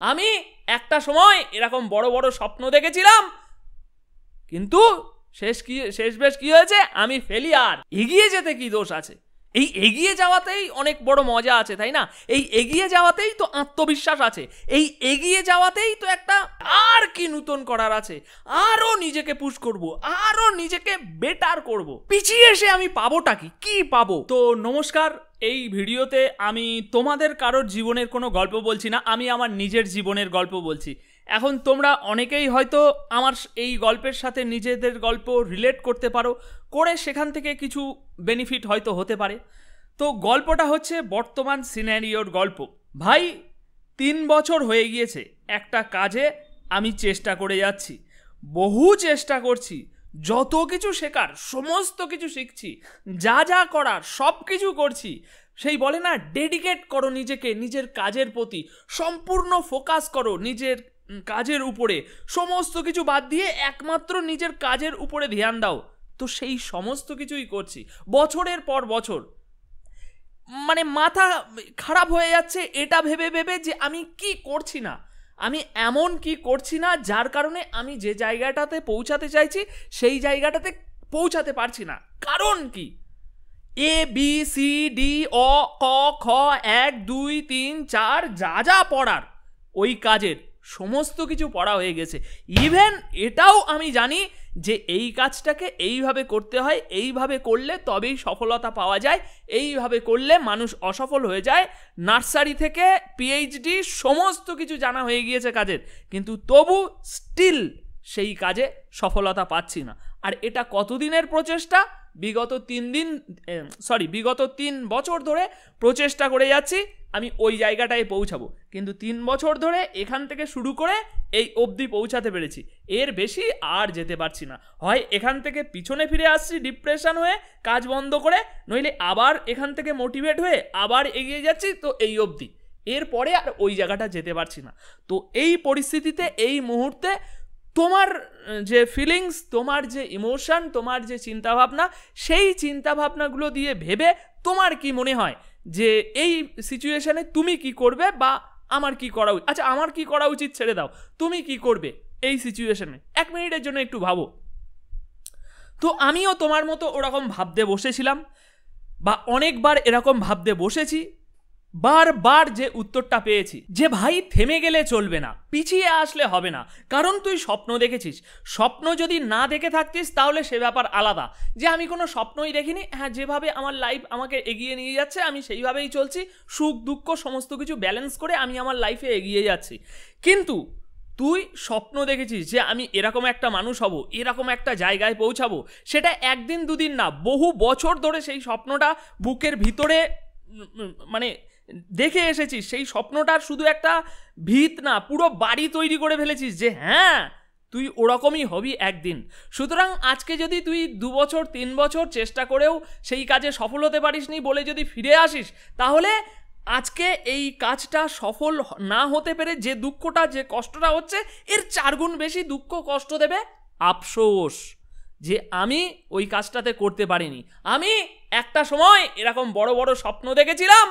আমি একটা সময় এরকম বড় বড় স্বপ্ন দেখেছিলাম। কিন্তু শেষ কি, শেষ বেশ কি হয়েছে? আমি ফেলিয়ার এগিয়ে যেতে কি দোষ আছে? এই এগিয়ে যাওয়াতেই অনেক বড় মজা আছে, তাই না? এই এগিয়ে যাওয়াতেই তো আত্মবিশ্বাস আছে। এই এগিয়ে যাওয়াতেই তো একটা আর কি নূতন করার আছে। আরও নিজেকে পুশ করব আরও নিজেকে বেটার করব। পিছিয়ে এসে আমি পাবোটা কি? কি পাবো? তো নমস্কার এই ভিডিওতে আমি তোমাদের কারোর জীবনের কোনো গল্প বলছি না, আমি আমার নিজের জীবনের গল্প বলছি। এখন তোমরা অনেকেই হয়তো আমার এই গল্পের সাথে নিজেদের গল্প রিলেট করতে পারো, করে সেখান থেকে কিছু বেনিফিট হয়তো হতে পারে। তো গল্পটা হচ্ছে বর্তমান সিনারিওর গল্প। ভাই, তিন বছর হয়ে গিয়েছে, একটা কাজে আমি চেষ্টা করে যাচ্ছি, বহু চেষ্টা করছি যত কিছু শেখার, সমস্ত কিছু শিখছি, যা যা করার, সব কিছু করছি, সেই বলে না ডেডিকেট করো নিজেকে, নিজের কাজের প্রতি, সম্পূর্ণ ফোকাস করো নিজের কাজের উপরে, সমস্ত কিছু বাদ দিয়ে একমাত্র নিজের কাজের উপরে ধ্যান দাও। তো সেই সমস্ত কিছুই করছি, বছরের পর বছর। মানে মাথা খারাপ হয়ে যাচ্ছে, এটা ভেবে ভেবে যে আমি কি করছি না। আমি এমন কি করছি না যার কারণে আমি যে জায়গাটাতে পৌঁছাতে চাইছি, সেই জায়গাটাতে পৌঁছাতে পারছি না। কারণ কি? এ বি সি ডি অ ক খ, এক, দুই, তিন, চার, যা যা পড়ার, ওই কাজের সমস্ত কিছু পড়া হয়ে গেছে। ইভেন এটাও আমি জানি যে এই কাজটাকে এইভাবে করতে হয়, এইভাবে করলে তবেই সফলতা পাওয়া যায়, এইভাবে করলে মানুষ অসফল হয়ে যায়। নার্সারি থেকে পিএইচডি সমস্ত কিছু জানা হয়ে গিয়েছে কাজের, কিন্তু তবু স্টিল সেই কাজে সফলতা পাচ্ছি না। আর এটা কতদিনের প্রচেষ্টা? বিগত তিন দিন সরি বিগত তিন বছর ধরে প্রচেষ্টা করে যাচ্ছি, আমি ওই জায়গাটায় পৌঁছাবো। কিন্তু তিন বছর ধরে এখান থেকে শুরু করে এই অবধি পৌঁছাতে পেরেছি। এর বেশি আর যেতে পারছি না। হয় এখান থেকে পিছনে ফিরে আসছি ডিপ্রেশন হয়ে, কাজ বন্ধ করে, নইলে আবার এখান থেকে মোটিভেট হয়ে আবার এগিয়ে যাচ্ছি তো এই অবধি। এরপরে আর ওই জায়গাটা যেতে পারছি না। তো এই পরিস্থিতিতে, এই মুহূর্তে তোমার যে ফিলিংস তোমার যে ইমোশন তোমার যে চিন্তাভাবনা, সেই চিন্তাভাবনাগুলো দিয়ে ভেবে তোমার কি মনে হয় যে এই সিচুয়েশানে তুমি কি করবে বা আমার কি করা উচিত? আচ্ছা আমার কি করা উচিত ছেড়ে দাও। তুমি কি করবে এই সিচুয়েশনে এক মিনিটের জন্য একটু ভাবো। তো আমিও তোমার মতো ওরকম ভাবতে বসেছিলাম বা অনেকবার এরকম ভাবতে বসেছি। বারবার যে উত্তরটা পেয়েছি, যে ভাই থেমে গেলে চলবে না, পিছিয়ে আসলে হবে না, কারণ তুই স্বপ্ন দেখেছিস। স্বপ্ন যদি না দেখে থাকতিস, তাহলে সে ব্যাপার আলাদা। যে আমি কোনো স্বপ্নই দেখিনি হ্যাঁ যেভাবে আমার লাইফ আমাকে এগিয়ে নিয়ে যাচ্ছে, আমি সেইভাবেই চলছি, সুখ, দুঃখ, সমস্ত কিছু ব্যালেন্স করে আমি আমার লাইফে এগিয়ে যাচ্ছি। কিন্তু তুই স্বপ্ন দেখেছিস যে আমি এরকম একটা মানুষ হব, এরকম একটা জায়গায় পৌঁছাবো, সেটা একদিন দুদিন না, বহু বছর ধরে সেই স্বপ্নটা বুকের ভিতরে মানে দেখে এসেছিস, সেই স্বপ্নটার শুধু একটা ভিত না, পুরো বাড়ি তৈরি করে ফেলেছিস যে হ্যাঁ তুই ওরকমই হবি একদিন। সুতরাং আজকে যদি তুই দু বছর, তিন বছর চেষ্টা করেও সেই কাজে সফল হতে পারিসনি বলে যদি ফিরে আসিস, তাহলে আজকে এই কাজটা সফল না হতে পেরে যে দুঃখটা, যে কষ্টটা হচ্ছে, এর চারগুণ বেশি দুঃখ কষ্ট দেবে আফসোস যে আমি ওই কাজটাতে করতে পারিনি। আমি একটা সময় এরকম বড় বড় স্বপ্ন দেখেছিলাম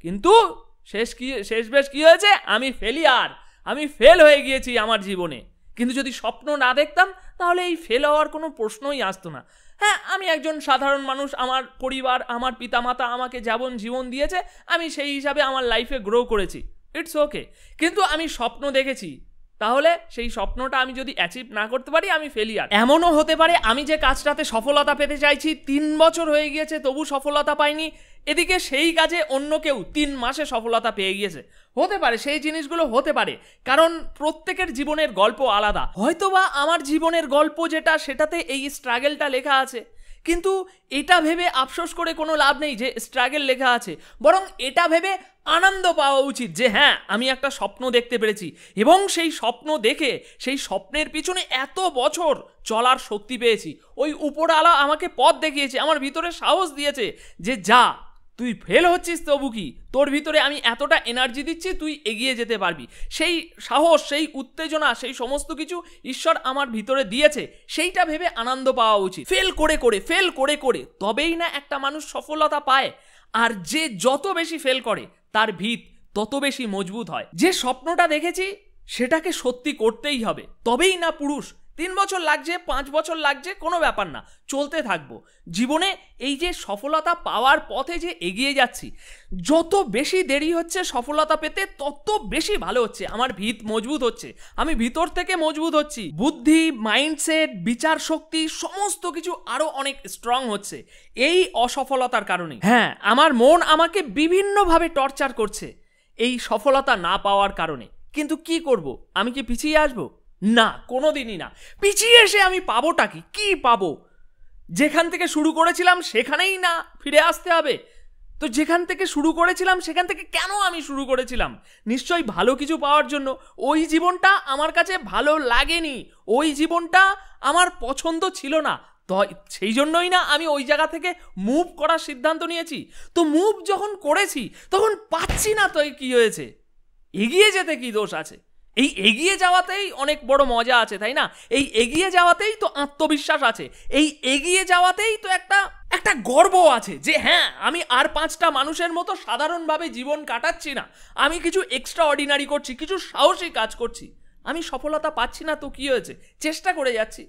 কিন্তু শেষ কি, শেষ বেশ কী হয়েছে? আমি ফেলিয়ার আমি ফেল হয়ে গিয়েছি আমার জীবনে। কিন্তু যদি স্বপ্ন না দেখতাম, তাহলে এই ফেল হওয়ার কোনো প্রশ্নই আসতো না। হ্যাঁ আমি একজন সাধারণ মানুষ, আমার পরিবার, আমার পিতামাতা আমাকে যেমন জীবন দিয়েছে, আমি সেই হিসাবে আমার লাইফে গ্রো করেছি। ইটস ওকে কিন্তু আমি স্বপ্ন দেখেছি। তাহলে সেই স্বপ্নটা আমি যদি অ্যাচিভ না করতে পারি, আমি ফেলিয়ার এমনও হতে পারে আমি যে কাজটাতে সফলতা পেতে চাইছি, তিন বছর হয়ে গিয়েছে, তবু সফলতা পাইনি। এদিকে সেই কাজে অন্য কেউ তিন মাসে সফলতা পেয়ে গিয়েছে। হতে পারে, সেই জিনিসগুলো হতে পারে, কারণ প্রত্যেকের জীবনের গল্প আলাদা। হয়তোবা আমার জীবনের গল্প যেটা, সেটাতে এই স্ট্রাগেলটা লেখা আছে। কিন্তু এটা ভেবে আফসোস করে কোনো লাভ নেই যে স্ট্রাগেল লেখা আছে। বরং এটা ভেবে আনন্দ পাওয়া উচিত যে হ্যাঁ আমি একটা স্বপ্ন দেখতে পেরেছি। এবং সেই স্বপ্ন দেখে সেই স্বপ্নের পিছনে এত বছর চলার শক্তি পেয়েছি। ওই উপরওয়ালা আমাকে পথ দেখিয়েছে, আমার ভিতরে সাহস দিয়েছে যে যা তুই ফেল হচ্ছিস তবু কি? তোর ভিতরে আমি এতটা এনার্জি দিচ্ছি, তুই এগিয়ে যেতে পারবি। সেই সাহস, সেই উত্তেজনা, সেই সমস্ত কিছু ঈশ্বর আমার ভিতরে দিয়েছে, সেইটা ভেবে আনন্দ পাওয়া উচিত। ফেল করে করে ফেল করে করে, তবেই না একটা মানুষ সফলতা পায়। আর যে যত বেশি ফেল করে, তার ভিত তত বেশি মজবুত হয়। যে স্বপ্নটা দেখেছি, সেটাকে সত্যি করতেই হবে। তবেই না পুরুষ তিন বছর লাগছে, পাঁচ বছর লাগছে, কোনো ব্যাপার না, চলতে থাকব। জীবনে এই যে সফলতা পাওয়ার পথে যে এগিয়ে যাচ্ছি, যত বেশি দেরি হচ্ছে সফলতা পেতে, তত বেশি ভালো হচ্ছে, আমার ভিত মজবুত হচ্ছে, আমি ভিতর থেকে মজবুত হচ্ছি। বুদ্ধি, মাইন্ডসেট, বিচার শক্তি, সমস্ত কিছু আরও অনেক স্ট্রং হচ্ছে, এই অসফলতার কারণে হ্যাঁ আমার মন আমাকে বিভিন্নভাবে টর্চার করছে, এই সফলতা না পাওয়ার কারণে। কিন্তু কি করব? আমি কি পিছিয়ে আসব? না কোনো দিনই না। পিছিয়ে এসে আমি পাবোটা কি? কি পাবো? যেখান থেকে শুরু করেছিলাম সেখানেই না, ফিরে আসতে হবে। তো যেখান থেকে শুরু করেছিলাম সেখান থেকে কেন আমি শুরু করেছিলাম? নিশ্চয়ই ভালো কিছু পাওয়ার জন্য। ওই জীবনটা আমার কাছে ভালো লাগেনি। ওই জীবনটা আমার পছন্দ ছিল না। তো সেই জন্যই না আমি ওই জায়গা থেকে মুভ করার সিদ্ধান্ত নিয়েছি। তো মুভ যখন করেছি, তখন পাচ্ছি না তো কি হয়েছে? এগিয়ে যেতে কি দোষ আছে? এই এগিয়ে যাওয়াতেই অনেক বড় মজা আছে, তাই না? এই এগিয়ে যাওয়াতেই তো আত্মবিশ্বাস আছে। এই এগিয়ে যাওয়াতেই তো একটা একটা গর্ব আছে যে হ্যাঁ আমি আর পাঁচটা মানুষের মতো সাধারণভাবে জীবন কাটাচ্ছি না। আমি কিছু এক্সট্রা অর্ডিনারি করছি, কিছু সাহসী কাজ করছি। আমি সফলতা পাচ্ছি না তো কী হয়েছে? চেষ্টা করে যাচ্ছি।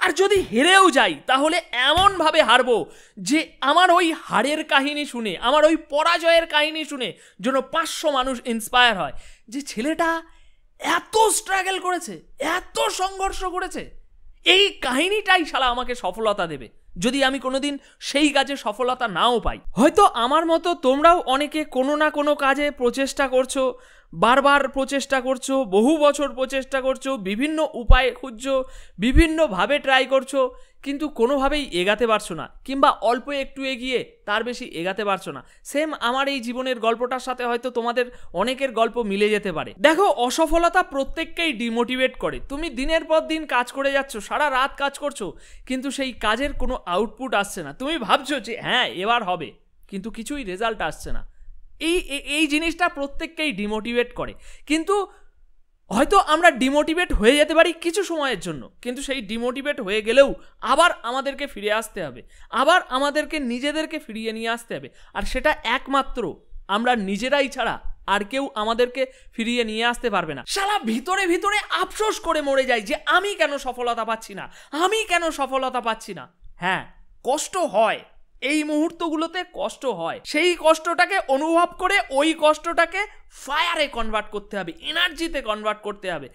আর যদি হেরেও যাই, তাহলে এমনভাবে হারবো যে আমার ওই হারের কাহিনী শুনে, আমার ওই পরাজয়ের কাহিনী শুনে যেন পাঁচশো মানুষ ইন্সপায়ার হয়। যে ছেলেটা এত স্ট্রাগল করেছে, এত সংঘর্ষ করেছে, এই কাহিনীটাই শালা আমাকে সফলতা দেবে। যদি আমি কোনোদিন সেই কাজে সফলতা নাও পাই। হয়তো আমার মতো তোমরাও অনেকে কোনো না কোনো কাজে প্রচেষ্টা করছ বারবার প্রচেষ্টা করছ, বহু বছর প্রচেষ্টা করছ, বিভিন্ন উপায় খুঁজছো, বিভিন্নভাবে ট্রাই করছ, কিন্তু কোনোভাবেই এগাতে পারছ না, কিংবা অল্প একটু এগিয়ে তার বেশি এগাতে পারছ না। সেম আমার এই জীবনের গল্পটার সাথে হয়তো তোমাদের অনেকের গল্প মিলে যেতে পারে। দেখো, অসফলতা প্রত্যেককেই ডিমোটিভেট করে। তুমি দিনের পর দিন কাজ করে যাচ্ছ, সারা রাত কাজ করছ, কিন্তু সেই কাজের কোনো আউটপুট আসছে না। তুমি ভাবছ যে হ্যাঁ এবার হবে। কিন্তু কিছুই রেজাল্ট আসছে না। এই এই জিনিসটা প্রত্যেককেই ডিমোটিভেট করে। কিন্তু হয়তো আমরা ডিমোটিভেট হয়ে যেতে পারি কিছু সময়ের জন্য, কিন্তু সেই ডিমোটিভেট হয়ে গেলেও আবার আমাদেরকে ফিরে আসতে হবে, আবার আমাদেরকে নিজেদেরকে ফিরিয়ে নিয়ে আসতে হবে, আর সেটা একমাত্র আমরা নিজেরাই ছাড়া আর কেউ আমাদেরকে ফিরিয়ে নিয়ে আসতে পারবে না। সারা ভিতরে ভিতরে আফসোস করে মরে যায় যে আমি কেন সফলতা পাচ্ছি না, আমি কেন সফলতা পাচ্ছি না। হ্যাঁ কষ্ট হয়। এই মুহূর্তগুলোতে কষ্ট হয়। সেই কষ্টটাকে অনুভব করে ওই কষ্টটাকে ফায়ারে কনভার্ট করতে হবে এনার্জিতে কনভার্ট করতে হবে।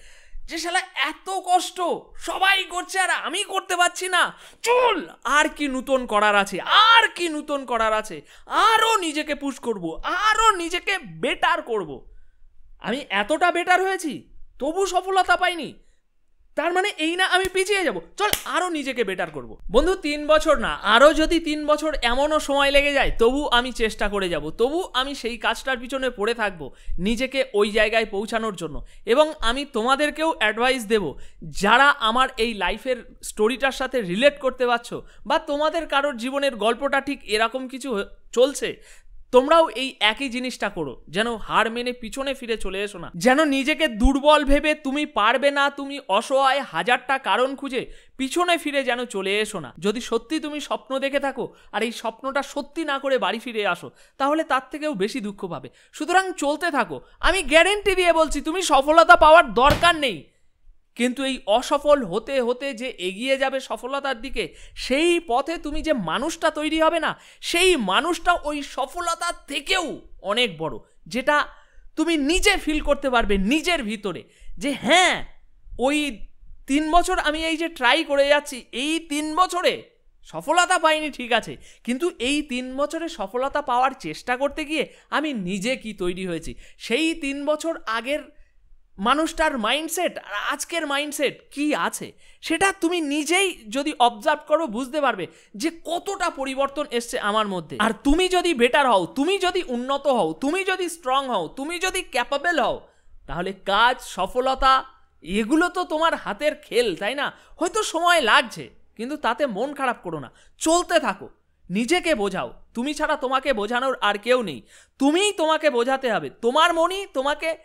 যে শালা এত কষ্ট, সবাই করছে আর আমি করতে পারছি না। চল! আর কি নূতন করার আছে, আর কি নূতন করার আছে। আরও নিজেকে পুশ করব আরও নিজেকে বেটার করব। আমি এতটা বেটার হয়েছি, তবু সফলতা পাইনি। তার মানে এই না আমি পিছিয়ে যাব। চল আরও নিজেকে বেটার করব। বন্ধু, তিন বছর না আরও যদি তিন বছর এমনও সময় লেগে যায়, তবু আমি চেষ্টা করে যাব। তবু আমি সেই কাজটার পিছনে পড়ে থাকব নিজেকে ওই জায়গায় পৌঁছানোর জন্য। এবং আমি তোমাদেরকেও অ্যাডভাইস দেব, যারা আমার এই লাইফের স্টোরিটার সাথে রিলেট করতে পারছ বা তোমাদের কারোর জীবনের গল্পটা ঠিক এরকম কিছু চলছে তোমরাও এই একই জিনিসটা করো। যেন হার মেনে পিছনে ফিরে চলে এসো না। যেন নিজেকে দুর্বল ভেবে তুমি পারবে না, তুমি অসহায় হাজারটা কারণ খুঁজে পিছনে ফিরে যেন চলে এসো না। যদি সত্যি তুমি স্বপ্ন দেখে থাকো, আর এই স্বপ্নটা সত্যি না করে বাড়ি ফিরে আসো, তাহলে তার থেকেও বেশি দুঃখ পাবে। সুতরাং চলতে থাকো। আমি গ্যারেন্টি দিয়ে বলছি, তুমি সফলতা পাওয়ার দরকার নেই। কিন্তু এই অসফল হতে হতে যে এগিয়ে যাবে সফলতার দিকে, সেই পথে তুমি যে মানুষটা তৈরি হবে না, সেই মানুষটা ওই সফলতার থেকেও অনেক বড়, যেটা তুমি নিজে ফিল করতে পারবে নিজের ভিতরে, যে হ্যাঁ ওই তিন বছর আমি এই যে ট্রাই করে যাচ্ছি, এই তিন বছরে সফলতা পাইনি, ঠিক আছে, কিন্তু এই তিন বছরে সফলতা পাওয়ার চেষ্টা করতে গিয়ে আমি নিজে কি তৈরি হয়েছি, সেই তিন বছর আগের মানুষটার মাইন্ডসেট আর আজকের মাইন্ডসেট কি আছে? সেটা তুমি নিজেই যদি অবজার্ভ করো, বুঝতে পারবে যে কতটা পরিবর্তন এসছে আমার মধ্যে। আর তুমি যদি বেটার হও, তুমি যদি উন্নত হও, তুমি যদি স্ট্রং হও, তুমি যদি ক্যাপাবেল হও, তাহলে কাজ, সফলতা, এগুলো তো তোমার হাতের খেল, তাই না? হয়তো সময় লাগছে, কিন্তু তাতে মন খারাপ করো না। চলতে থাকো, নিজেকে বোঝাও। তুমি ছাড়া তোমাকে বোঝানোর আর কেউ নেই। তুমিই তোমাকে বোঝাতে হবে। তোমার মনই তোমাকে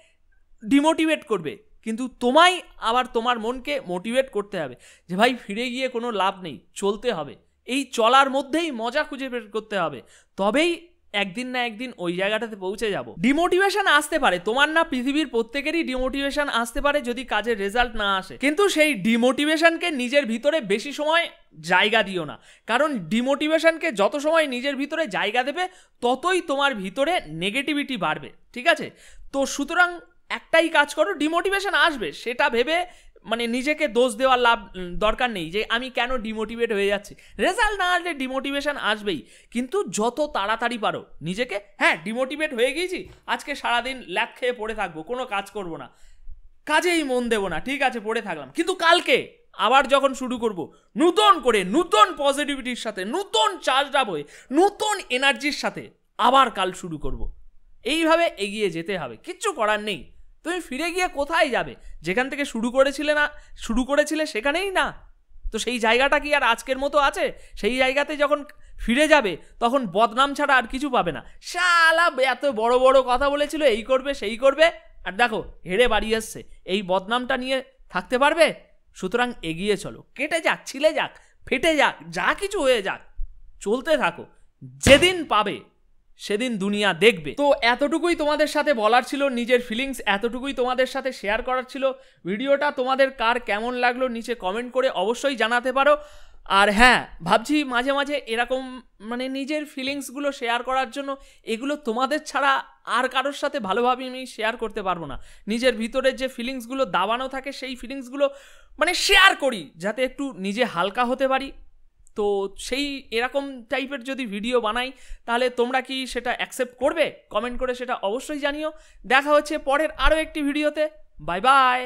ডিমোটিভেট করবে। কিন্তু তোমায় আবার তোমার মনকে মোটিভেট করতে হবে যে, ভাই, ফিরে গিয়ে কোনো লাভ নেই, চলতে হবে। এই চলার মধ্যেই মজা খুঁজে বের করতে হবে। তবেই একদিন না একদিন ওই জায়গাটাতে পৌঁছে যাব। ডিমোটিভেশন আসতে পারে, তোমার না পৃথিবীর প্রত্যেকেরই ডিমোটিভেশন আসতে পারে যদি কাজের রেজাল্ট না আসে। কিন্তু সেই ডিমোটিভেশনকে নিজের ভিতরে বেশি সময় জায়গা দিও না। কারণ ডিমোটিভেশনকে যত সময় নিজের ভিতরে জায়গা দেবে, ততই তোমার ভিতরে নেগেটিভিটি বাড়বে। ঠিক আছে? তো সুতরাং একটাই কাজ করো ডিমোটিভেশন আসবে, সেটা ভেবে মানে নিজেকে দোষ দেওয়ার লাভ দরকার নেই যে আমি কেন ডিমোটিভেট হয়ে যাচ্ছি। রেজাল্ট না আসলে ডিমোটিভেশন আসবেই, কিন্তু যত তাড়াতাড়ি পারো, নিজেকে হ্যাঁ ডিমোটিভেট হয়ে গিয়েছি, আজকে সারাদিন ল্যাপ খেয়ে পড়ে থাকব, কোনো কাজ করব না। কাজেই মন দেবো না, ঠিক আছে, পড়ে থাকলাম। কিন্তু কালকে আবার যখন শুরু করব, নূতন করে, নূতন পজিটিভিটির সাথে, নূতন চার্জ আপ হয়ে, নূতন এনার্জির সাথে আবার কাল শুরু করব। এইভাবে এগিয়ে যেতে হবে, কিচ্ছু করার নেই। তুমি ফিরে গিয়ে কোথায় যাবে? যেখান থেকে শুরু করেছিলে না, শুরু করেছিলে সেখানেই না? তো সেই জায়গাটা কি আর আজকের মতো আছে? সেই জায়গাতে যখন ফিরে যাবে, তখন বদনাম ছাড়া আর কিছু পাবে না। শালা, এত বড় বড় কথা বলেছিল, এই করবে, সেই করবে। আর দেখো, হেরে বাড়ি এসছে। এই বদনামটা নিয়ে থাকতে পারবে? সুতরাং এগিয়ে চলো। কেটে যাক, ছিলে যাক, ফেটে যাক, যা কিছু হয়ে যাক, চলতে থাকো। যেদিন পাবে। সেদিন দুনিয়া দেখবে। তো এতটুকুই তোমাদের সাথে বলার ছিল, নিজের ফিলিংস এতটুকুই তোমাদের সাথে শেয়ার করার ছিল। ভিডিওটা তোমাদের কার কেমন লাগল নিচে কমেন্ট করে অবশ্যই জানাতে পারো। আর হ্যাঁ ভাবছি মাঝে মাঝে এরকম মানে নিজের ফিলিংসগুলো শেয়ার করার জন্য এগুলো তোমাদের ছাড়া আর কারোর সাথে ভালোভাবে আমি শেয়ার করতে পারব না। নিজের ভিতরের যে ফিলিংসগুলো দাবানো থাকে, সেই ফিলিংসগুলো মানে শেয়ার করি, যাতে একটু নিজে হালকা হতে পারি। তো সেই এরকম টাইপের যদি ভিডিও বানাই, তাহলে তোমরা কি সেটা অ্যাকসেপ্ট করবে? কমেন্ট করে সেটা অবশ্যই জানিও। দেখা হচ্ছে পরের আরও একটি ভিডিওতে বাই বাই